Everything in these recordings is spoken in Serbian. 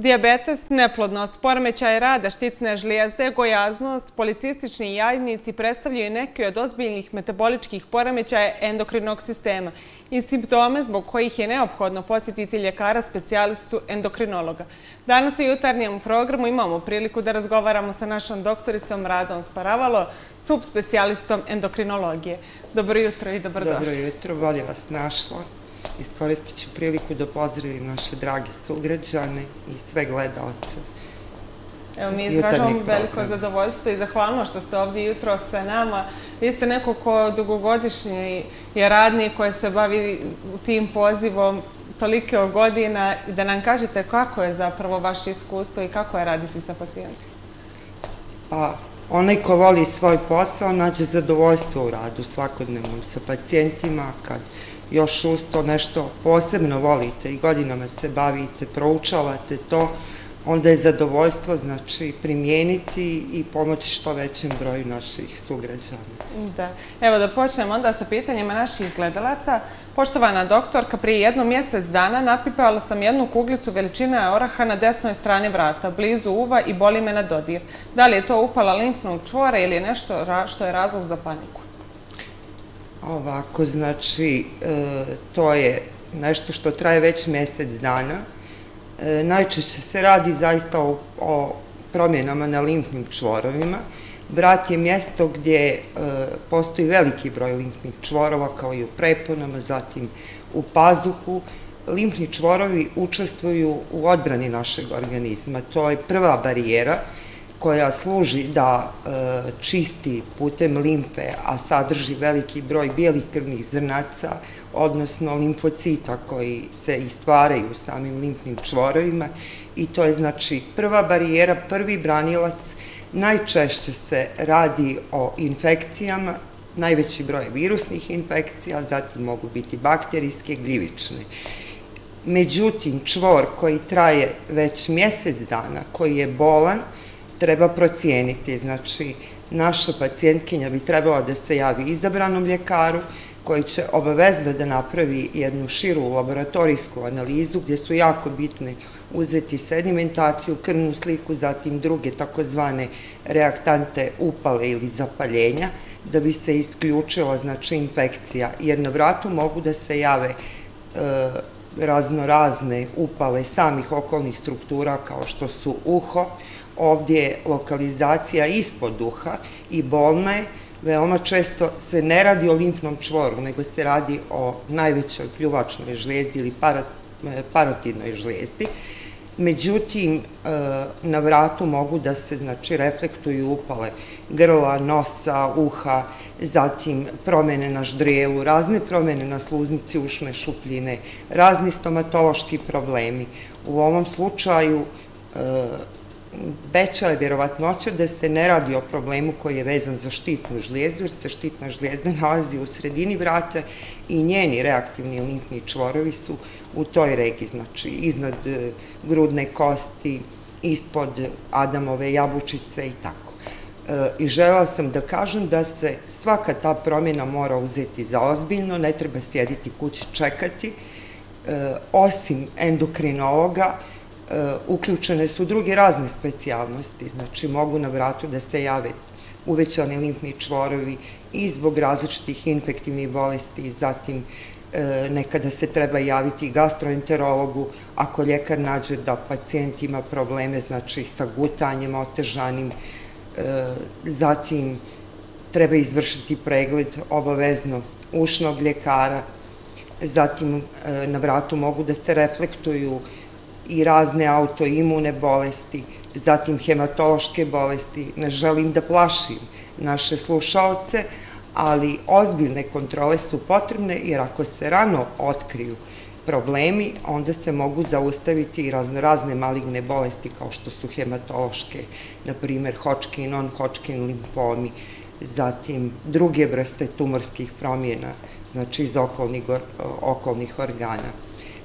Diabetes, neplodnost, poremećaj rada, štitne žlijezde, gojaznost, policistični jajnici predstavljaju neke od ozbiljnih metaboličkih poremećaja endokrinog sistema i simptome zbog kojih je neophodno posjetiti ljekara specijalistu endokrinologa. Danas u jutarnjem programu imamo priliku da razgovaramo sa našom doktoricom Radom Sparavalo, subspecijalistom endokrinologije. Dobro jutro i dobrodošli. Dobro jutro, bolje vas našla. Iskoristit ću priliku da pozdravim naše drage sugrađane i sve gledalce. Evo, mi izražavamo veliko zadovoljstvo i zahvalno što ste ovdje jutro sa nama. Vi ste neko ko dugogodišnji je radnik koji se bavi tim pozivom tolike godina da nam kažete kako je zapravo vaše iskustvo i kako je raditi sa pacijentima. Pa, onaj ko voli svoj posao nađe zadovoljstvo u radu svakodnevnom sa pacijentima kad još usto nešto posebno volite i godinama se bavite, proučavate to, onda je zadovoljstvo znači primijeniti i pomoći što većem broju naših sugrađana. Da. Evo da počnemo onda sa pitanjima naših gledalaca. Poštovana doktorka, prije jednu mjesec dana napipala sam jednu kuglicu veličine oraha na desnoj strani vrata, blizu uva i boli me na dodir. Da li je to upala limfnog čvora ili je nešto što je razlog za paniku? Ovako, znači, e, to je nešto što traje već mesec dana. E, najčešće se radi zaista o, promjenama na limfnim čvorovima. Vrat je mjesto gdje e, postoji veliki broj limfnih čvorova, kao i u preponama, zatim u pazuhu. Limfni čvorovi učestvuju u odbrani našeg organizma. To je prva barijera koja služi da e, čisti putem limfe, a sadrži veliki broj bijelih krvnih zrnaca, odnosno limfocita koji se istvaraju u samim limfnim čvorovima i to je znači prva barijera, prvi branilac. Najčešće se radi o infekcijama, najveći broj virusnih infekcija, zatim mogu biti bakterijske, gljivične. Međutim, čvor koji traje već mjesec dana, koji je bolan, treba procijeniti. Znači, naša pacijentkinja bi trebala da se javi izabranom ljekaru koji će obavezno da napravi jednu širu laboratorijsku analizu gdje su jako bitne uzeti sedimentaciju, krvnu sliku, zatim druge takozvane reaktante upale ili zapaljenja, da bi se isključila znači, infekcija, jer na vratu mogu da se jave e, raznorazne upale samih okolnih struktura kao što su uho, ovdje je lokalizacija ispod uha i bolna je, veoma često se ne radi o limfnom čvoru, nego se radi o najvećoj pljuvačnoj žlijezdi ili parotidnoj žlijezdi. Međutim, e, na vratu mogu da se znači, reflektuju upale grla, nosa, uha, zatim promene na ždrijelu, razne promene na sluznici ušne šupljine, razni stomatološki problemi. U ovom slučaju e, veća je vjerovatnoća da se ne radi o problemu koji je vezan za štitnu žlijezdu, jer se štitna žlijezda nalazi u sredini vrata i njeni reaktivni limfni čvorovi su u toj regiji, znači iznad e, grudne kosti, ispod Adamove jabučice i tako. E, I žela sam da kažem da se svaka ta promjena mora uzeti za ozbiljno, ne treba sjediti kući čekati, e, osim endokrinologa, uključene su druge razne specijalnosti, znači mogu na vratu da se jave uvećani limfni čvorovi i zbog različitih infektivnih bolesti, zatim e, nekada se treba javiti gastroenterologu ako ljekar nađe da pacijent ima probleme znači sa gutanjem otežanim, e, zatim treba izvršiti pregled obavezno ušnog ljekara, zatim na vratu mogu da se reflektuju i razne autoimune bolesti, zatim hematološke bolesti. Ne želim da plašim naše slušalce, ali ozbiljne kontrole su potrebne jer ako se rano otkriju problemi, onda se mogu zaustaviti i razne, razne maligne bolesti kao što su hematološke, na primer Hodgkin, non-Hodgkin limfomi, zatim druge vrste tumorskih promjena, znači iz okolnih, okolnih organa.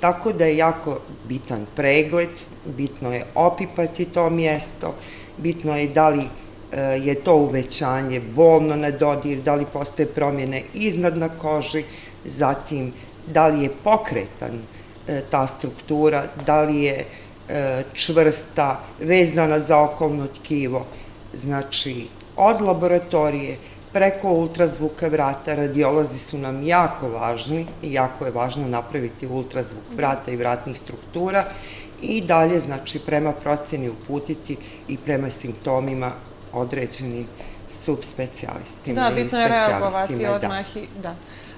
Tako da je jako bitan pregled, bitno je opipati to mjesto, bitno je da li e, je to uvećanje bolno na dodir, da li postoje promjene iznad na koži, zatim da li je pokretan e, ta struktura, da li je e, čvrsta, vezana za okolno tkivo. Znači, od laboratorije preko ultrazvuka vrata, radiolozi su nam jako važni i jako je važno napraviti ultrazvuk vrata i vratnih struktura i dalje, znači, prema proceni uputiti i prema simptomima određenim subspecijalistima da, bitno je reagovati da. odmah i da.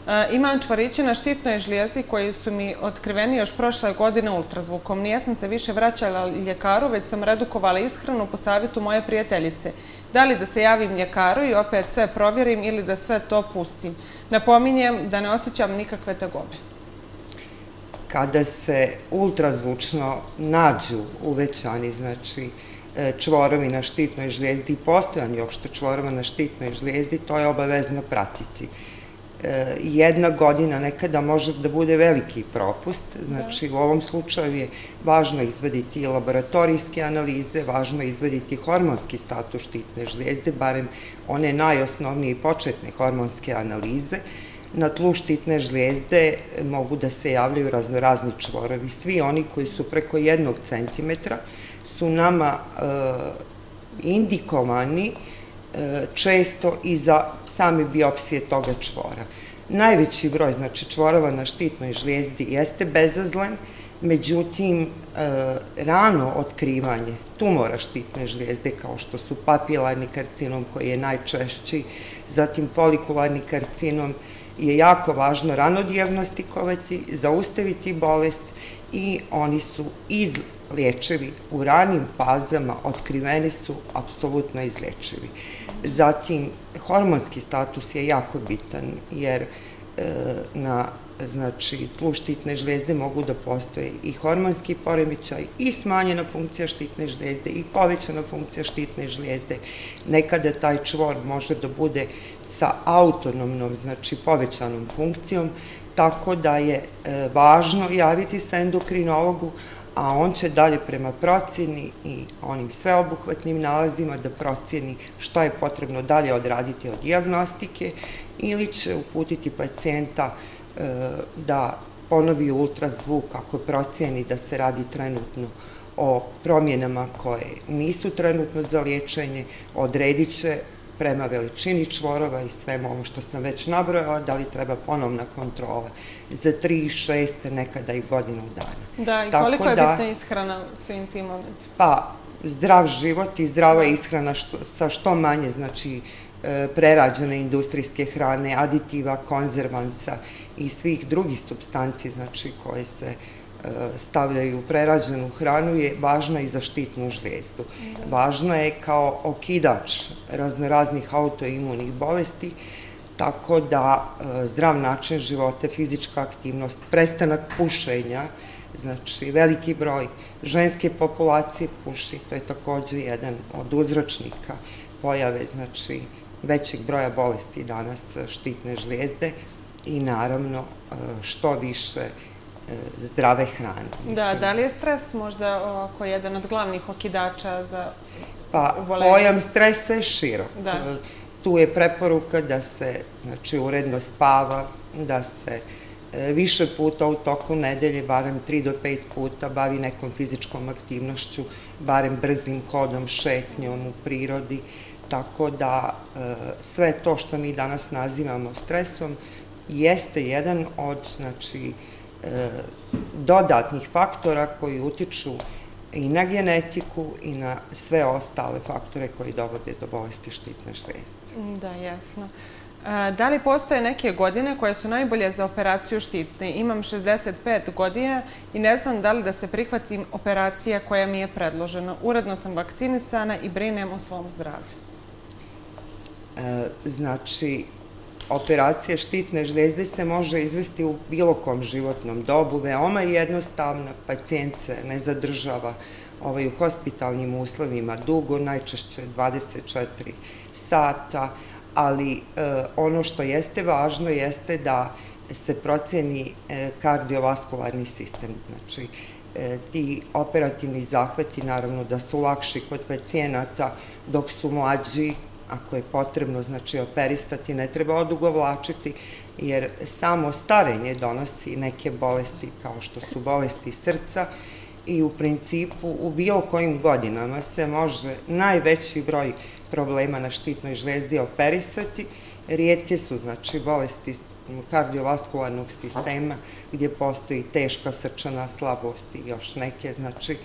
E, imam čvoriće na štitnoj žlijezdi koji su mi otkriveni još prošle godine ultrazvukom. Nijesam se više vraćala ljekaru, već sam redukovala ishranu po savjetu moje prijateljice. Da li da se javim ljekaru i opet sve provjerim ili da sve to pustim? Napominjem da ne osjećam nikakve tegobe. Kada se ultrazvučno nađu uvećani, znači, e, čvorovi na štitnoj žlijezdi i postojanje uopšte čvorova na štitnoj žlijezdi, to je obavezno pratiti. E, jedna godina nekada može da bude veliki propust, znači u ovom slučaju je važno izvaditi laboratorijske analize, važno izvaditi hormonski status štitne žlijezde, barem one najosnovnije i početne hormonske analize, na tlu štitne žlijezde mogu da se javljaju raznorazni čvorovi. Svi oni koji su preko jednog centimetra su nama e, indikovani često i za same biopsije toga čvora. Najveći broj, znači čvorova na štitnoj žlijezdi jeste bezazlen, međutim, e, rano otkrivanje tumora štitne žlijezde, kao što su papilarni karcinom koji je najčešći, zatim folikularni karcinom, je jako važno rano diagnostikovati, zaustaviti bolest i oni su izlječivi u ranim fazama, otkriveni su apsolutno izlječivi. Zatim, hormonski status je jako bitan, jer e, na znači, tlu štitne žlezde mogu da postoje i hormonski poremećaj, i smanjena funkcija štitne žlezde, i povećana funkcija štitne žlezde. Nekada taj čvor može da bude sa autonomnom, znači povećanom funkcijom, tako da je e, važno javiti se endokrinologu, a on će dalje prema procjeni i onim sveobuhvatnim nalazima da procjeni šta je potrebno dalje odraditi od diagnostike ili će uputiti pacijenta e, da ponovi ultrazvuk ako procjeni da se radi trenutno o promjenama koje nisu trenutno za liječenje, odredit će prema veličini čvorova i svemu ovo što sam već nabrojala, da li treba ponovna kontrola za 3, 6, nekada i godinu dana. Da, i Tako koliko je da, bitna ishrana u svim tim momentima? Pa, zdrav život i zdrava ishrana što, sa što manje, znači, e, prerađene industrijske hrane, aditiva, konzervansa i svih drugih substanci, znači, koje se stavljaju prerađenu hranu je važna i za štitnu žlijezdu. Važna je kao okidač raznoraznih autoimunih bolesti, tako da e, zdrav način života, fizička aktivnost, prestanak pušenja, znači veliki broj ženske populacije puši, to je takođe jedan od uzročnika pojave, znači većeg broja bolesti danas štitne žlijezde i naravno e, što više zdrave hrane. Mislim. Da, da li je stres možda ovako jedan od glavnih okidača za pa, Pojam stresa je širok. Da. E, tu je preporuka da se znači, uredno spava, da se e, više puta u toku nedelje, barem 3 do 5 puta, bavi nekom fizičkom aktivnošću, barem brzim hodom, šetnjom u prirodi, tako da sve to što mi danas nazivamo stresom jeste jedan od, znači, E, dodatnih faktora koji utiču i na genetiku i na sve ostale faktore koji dovode do bolesti štitne šlijezde. Da, jasno. Da li postoje neke godine koje su najbolje za operaciju štitne? Imam 65 godina i ne znam da li da se prihvatim operacija koja mi je predložena. Uredno sam vakcinisana i brinem o svom zdravlju. E, znači, operacija štitne žljezde se može izvesti u bilo kom životnom dobu, veoma jednostavna, pacijent se ne zadržava ovaj, u hospitalnim uslovima dugo, najčešće 24 sata, ali e, ono što jeste važno jeste da se proceni e, kardiovaskularni sistem, znači e, ti operativni zahvati naravno da su lakši kod pacijenata dok su mlađi ako je potrebno, znači operistati, ne treba odugovlačiti, jer samo starenje donosi neke bolesti kao što su bolesti srca i u principu u bilo kojim godinama se može najveći broj problema na štitnoj žlezdi operisati. Rijetke su znači bolesti kardiovaskularnog sistema gdje postoji teška srčana slabost i još neke, znači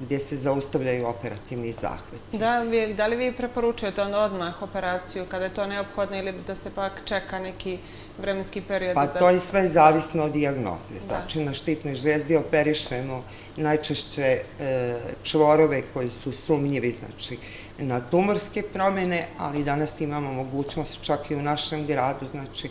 gdje se zaustavljaju operativni zahveti. Da, vi, da li vi preporučujete onda odmah operaciju kada je to neophodno ili da se pak čeka neki vremenski period? Pa da... to je sve zavisno od dijagnoze. Da. Znači na štitnoj žlijezdi operišemo najčešće e, čvorove koji su sumnjivi, znači na tumorske promjene, ali danas imamo mogućnost čak i u našem gradu, znači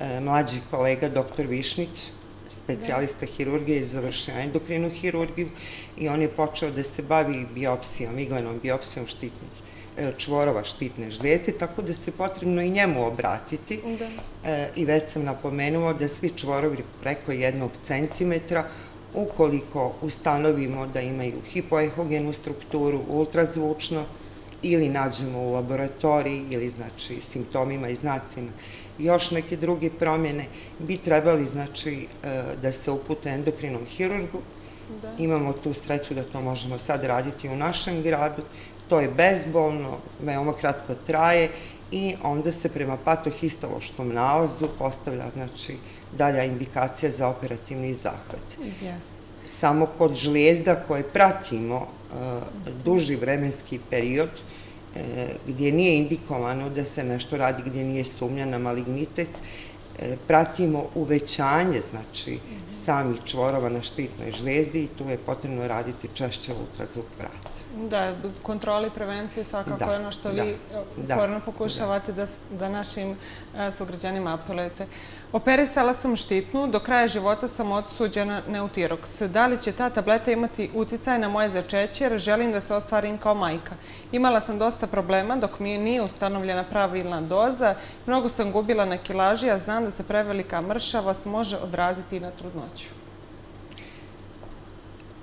e, mlađi kolega dr. Višnić specijalista hirurgije i završio endokrinu hirurgiju i on je počeo da se bavi biopsijom, iglenom biopsijom štitnih e, čvorova štitne žlijezde, tako da se potrebno i njemu obratiti. Da. E, I već sam napomenula da svi čvorovi preko jednog centimetra, ukoliko ustanovimo da imaju hipoehogenu strukturu, ultrazvučno, ili nađemo u laboratoriji ili znači simptomima i znacima još neke druge promjene, bi trebali znači e, da se upute endokrinom hirurgu. Da. Imamo tu sreću da to možemo sad raditi u našem gradu. To je bezbolno, veoma kratko traje i onda se prema patohistološkom nalazu postavlja znači dalja indikacija za operativni zahvat. Yes. Samo kod žlijezda koje pratimo duži vremenski period, E, gdje nije indikovano da se nešto radi, gdje nije sumnja na malignitet, e, pratimo uvećanje znači samih čvorova na štitnoj žlezdi i tu je potrebno raditi češće ultrazvuk vrata. Da, kontroli prevencije svakako da, je ono što da, vi uporno da, pokušavate da, da, da našim e, sugrađanima apelujete. Operisala sam štitnu, do kraja života sam odsuđena neutiroks. Da li će ta tableta imati uticaj na moje začeće jer želim da se ostvarim kao majka? Imala sam dosta problema dok mi nije ustanovljena pravilna doza. Mnogo sam gubila na kilaži, a znam da se prevelika mršavost može odraziti i na trudnoću.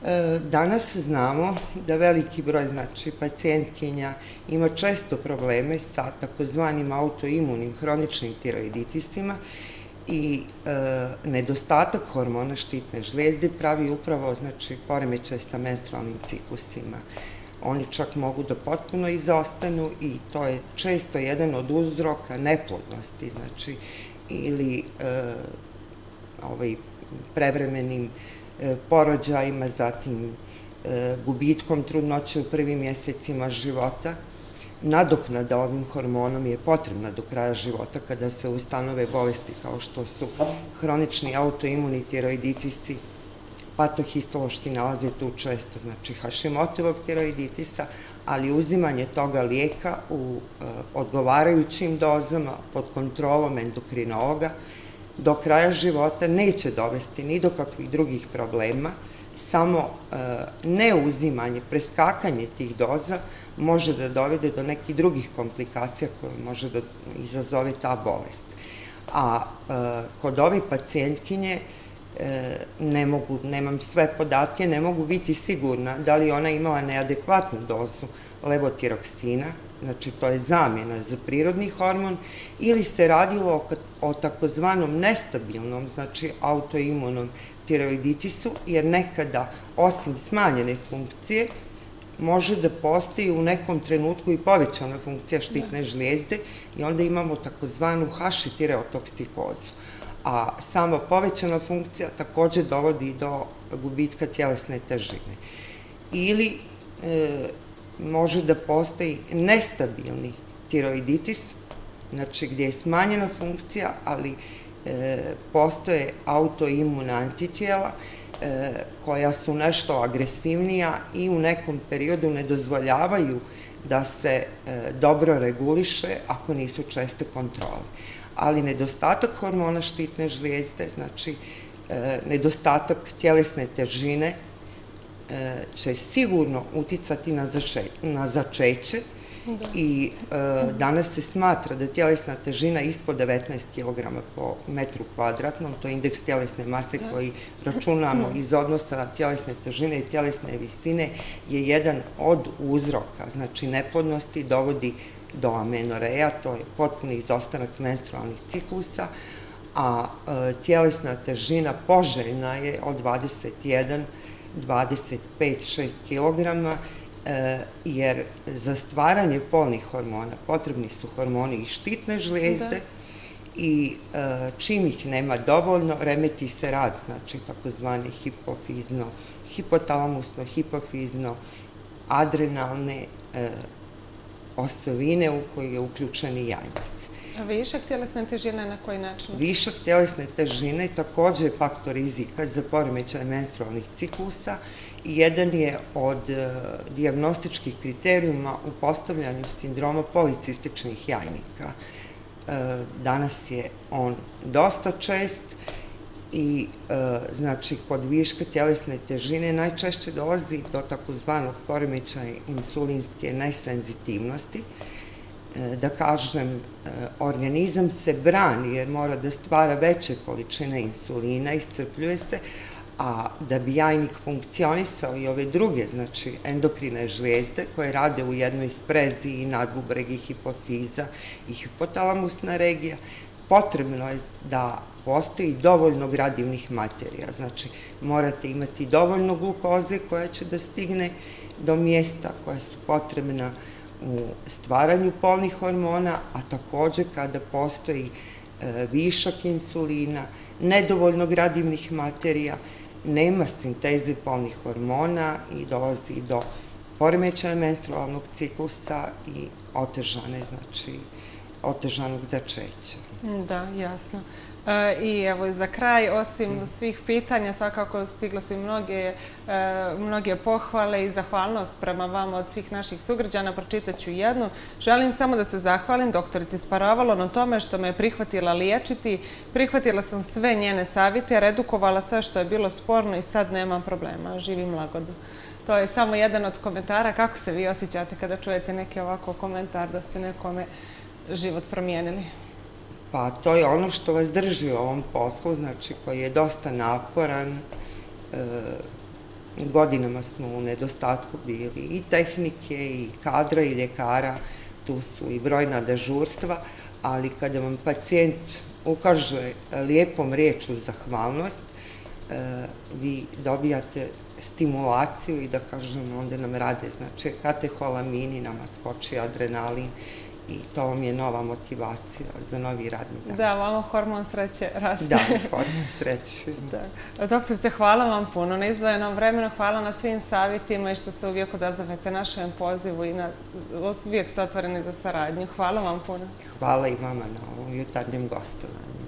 E, danas znamo da veliki broj znači, pacijentkinja ima često probleme sa takozvanim autoimunim hroničnim tiroiditisima i e, nedostatak hormona štitne žlijezde pravi upravo znači, poremećaj sa menstrualnim ciklusima. Oni čak mogu da potpuno izostanu i to je često jedan od uzroka neplodnosti, znači, ili e, ovaj, prevremenim e, porođajima, zatim e, gubitkom trudnoće u prvim mjesecima života nadoknada ovim hormonom je potrebna do kraja života kada se ustanove bolesti kao što su hronični autoimuni tiroiditisi, patohistološki nalaze tu često, znači Hashimotovog tiroiditisa, ali uzimanje toga lijeka u e, odgovarajućim dozama pod kontrolom endokrinologa do kraja života neće dovesti ni do kakvih drugih problema, samo e, neuzimanje, preskakanje tih doza može da dovede do nekih drugih komplikacija koje može da izazove ta bolest. A e, kod ove pacijentkinje e, ne mogu, nemam sve podatke, ne mogu biti sigurna da li ona imala neadekvatnu dozu levotiroksina, znači to je zamjena za prirodni hormon, ili se radilo o, o takozvanom nestabilnom, znači autoimunom tiroiditisu, jer nekada, osim smanjene funkcije, može da postoji u nekom trenutku i povećana funkcija štitne žlijezde i onda imamo takozvanu hašitireotoksikozu. A sama povećana funkcija takođe dovodi do gubitka tjelesne težine. Ili e, može da postoji nestabilni tiroiditis, znači gdje je smanjena funkcija, ali e, postoje autoimuna antitijela, e, koja su nešto agresivnija i u nekom periodu ne dozvoljavaju da se e, dobro reguliše ako nisu česte kontrole. Ali nedostatak hormona štitne žlijezde, znači e, nedostatak tjelesne težine, e, će sigurno uticati na začeće, I e, danas se smatra da tjelesna težina ispod 19 kg po metru kvadratnom, to je indeks tjelesne mase koji računamo iz odnosa tjelesne težine i tjelesne visine, je jedan od uzroka, znači neplodnosti dovodi do amenoreja, to je potpuni izostanak menstrualnih ciklusa, a e, tjelesna težina poželjna je od 21 25-6 kg, jer za stvaranje polnih hormona potrebni su hormoni i štitne žlijezde da. i e, čim ih nema dovoljno, remeti se rad, znači takozvani hipofizno, hipotalamusno, hipofizno, adrenalne e, osovine u koji je uključen i jajnik. Višak tjelesne težine na koji način? Višak tjelesne težine takođe je faktor rizika za poremećaj menstrualnih ciklusa i jedan je od e, diagnostičkih kriterijuma u postavljanju sindroma policističnih jajnika. E, danas je on dosta čest i e, znači kod viška tjelesne težine najčešće dolazi do takozvanog poremećaja insulinske nesenzitivnosti, da kažem, e, organizam se brani jer mora da stvara veće količine insulina, iscrpljuje se, a da bi jajnik funkcionisao i ove druge, znači endokrine žlijezde koje rade u jednoj sprezi i nadbubreg i hipofiza i hipotalamusna regija, potrebno je da postoji dovoljno gradivnih materija. Znači, morate imati dovoljno glukoze koja će da stigne do mjesta koja su potrebna u stvaranju polnih hormona, a takođe kada postoji e, višak insulina, nedovoljno gradivnih materija, nema sinteze polnih hormona i dolazi do poremećaja menstrualnog ciklusa i otežane, znači, otežanog začeća. Da, jasno. E, I evo za kraj, osim svih pitanja, svakako stigle su i mnoge, e, mnoge pohvale i zahvalnost prema vama od svih naših sugrađana. Pročitaću jednu. Želim samo da se zahvalim doktorici Sparavalo na tome što me je prihvatila liječiti. Prihvatila sam sve njene savite, redukovala sve što je bilo sporno i sad nemam problema. Živim lagodu. To je samo jedan od komentara. Kako se vi osjećate kada čujete neki ovako komentar da ste nekome život promijenili? Pa to je ono što vas drži u ovom poslu, znači koji je dosta naporan. E, godinama smo u nedostatku bili i tehnike, i kadra, i ljekara, tu su i brojna dežurstva, ali kada vam pacijent ukaže lijepom riječu zahvalnost, e, vi dobijate stimulaciju i da kažem onda nam rade, znači kateholamini, nama skoči adrenalin i to vam je nova motivacija za novi radni dan. Da, vama hormon sreće raste. Da, hormon sreće. da. Doktorice, hvala vam puno na izvojenom vremenu, hvala na svim savjetima i što se uvijek odazovete našem pozivu i na, uvijek ste otvoreni za saradnju. Hvala vam puno. Hvala i vama na ovom jutarnjem gostovanju.